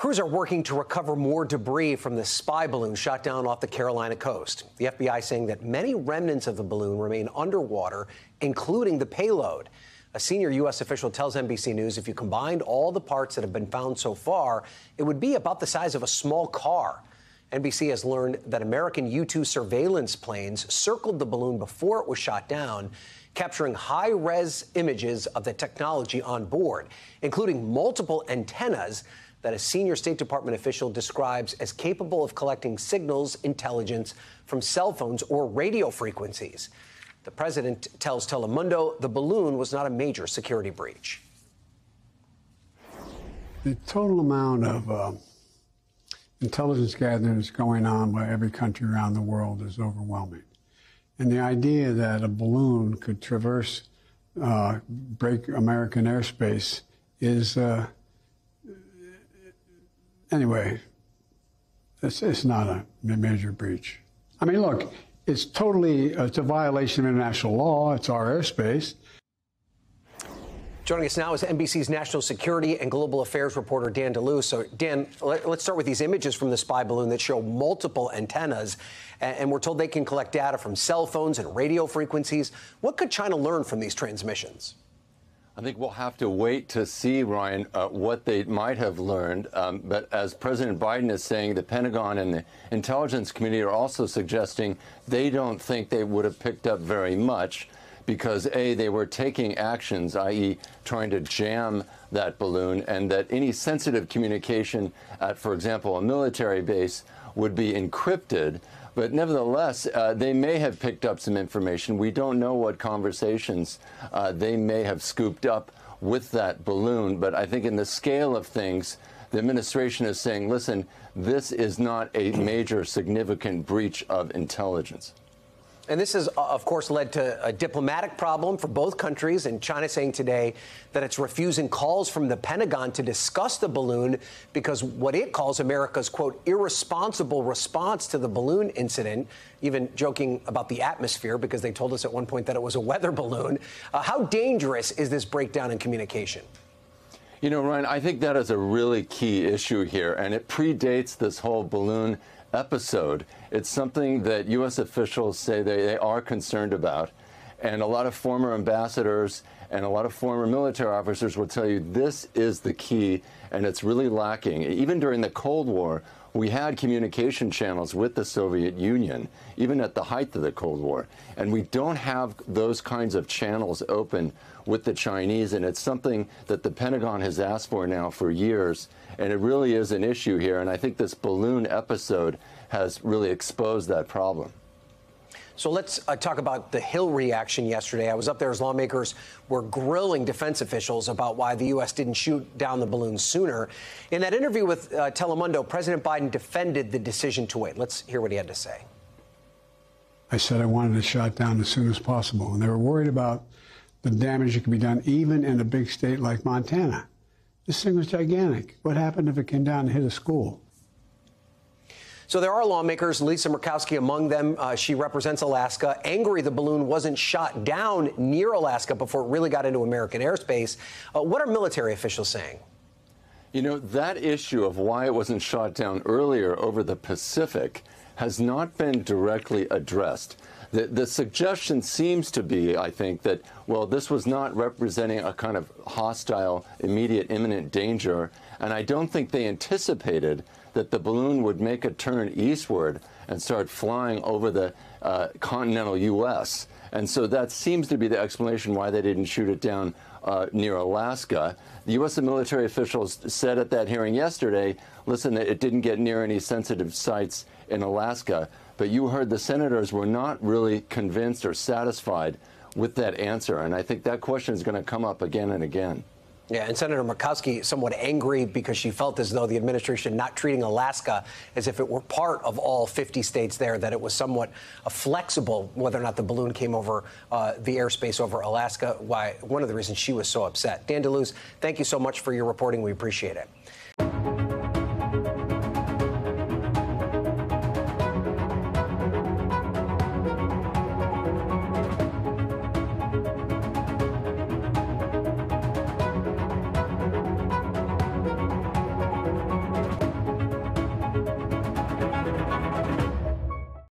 Crews are working to recover more debris from the spy balloon shot down off the Carolina coast. The FBI saying that many remnants of the balloon remain underwater, including the payload. A senior U.S. official tells NBC News if you combined all the parts that have been found so far, it would be about the size of a small car. NBC has learned that American U 2 surveillance planes circled the balloon before it was shot down, capturing high res images of the technology on board, including multiple antennas that a senior State Department official describes as capable of collecting signals intelligence from cell phones or radio frequencies. The president tells Telemundo the balloon was not a major security breach. The total amount of uh, intelligence gathering going on by every country around the world is overwhelming. And the idea that a balloon could traverse, uh, break American airspace is. Uh, anyway, it's, it's not a major breach. I mean, look, it's totally it's a violation of international law. It's our airspace. Joining us now is NBC's national security and global affairs reporter Dan De Luce. So, Dan, let, us start with these images from the spy balloon that show multiple antennas, and, and we're told they can collect data from cell phones and radio frequencies. What could China learn from these transmissions? I think we'll have to wait to see, Ryan, uh, what they might have learned. Um, but as President Biden is saying, the Pentagon and the intelligence community are also suggesting they don't think they would have picked up very much because, A, they were taking actions, i.e., trying to jam that balloon, and that any sensitive communication at, for example, a military base would be encrypted. But nevertheless, uh, they may have picked up some information. We don't know what conversations uh, they may have scooped up with that balloon. But I think in the scale of things, the administration is saying, listen, this is not a major significant breach of intelligence. And this has, uh, of course, led to a diplomatic problem for both countries. And China saying today that it's refusing calls from the Pentagon to discuss the balloon because what it calls America's, quote, irresponsible response to the balloon incident, even joking about the atmosphere because they told us at one point that it was a weather balloon. Uh, how dangerous is this breakdown in communication? You know, Ryan, I think that is a really key issue here, and it predates this whole balloon episode. It's something that U.S. officials say they, they are concerned about. And a lot of former ambassadors and a lot of former military officers will tell you this is the key, and it's really lacking. Even during the Cold War, we had communication channels with the Soviet Union, even at the height of the Cold War. And we don't have those kinds of channels open with the Chinese, and it's something that the Pentagon has asked for now for years. And it really is an issue here. And I think this balloon episode has really exposed that problem. So let's uh, talk about the Hill reaction yesterday. I was up there as lawmakers were grilling defense officials about why the U.S. didn't shoot down the balloon sooner. In that interview with uh, Telemundo, President Biden defended the decision to wait. Let's hear what he had to say. I said I wanted it shot down as soon as possible, and they were worried about the damage that could be done even in a big state like Montana. This thing was gigantic. What happened if it came down and hit a school? So there are lawmakers, Lisa Murkowski among them. Uh, she represents Alaska, angry the balloon wasn't shot down near Alaska before it really got into American airspace. Uh, what are military officials saying? You know, that issue of why it wasn't shot down earlier over the Pacific has not been directly addressed. The, the suggestion seems to be, I think, that, well, this was not representing a kind of hostile, immediate, imminent danger. And I don't think they anticipated that the balloon would make a turn eastward and start flying over the uh, continental U.S. And so that seems to be the explanation why they didn't shoot it down uh, near Alaska. The U.S. military officials said at that hearing yesterday, listen, it didn't get near any sensitive sites in Alaska. But you heard the senators were not really convinced or satisfied with that answer. And I think that question is going to come up again and again. Yeah, and Senator Murkowski somewhat angry because she felt as though the administration not treating Alaska as if it were part of all 50 states there, that it was somewhat flexible whether or not the balloon came over uh, the airspace over Alaska. Why one of the reasons she was so upset. Dan De Luce, thank you so much for your reporting. We appreciate it.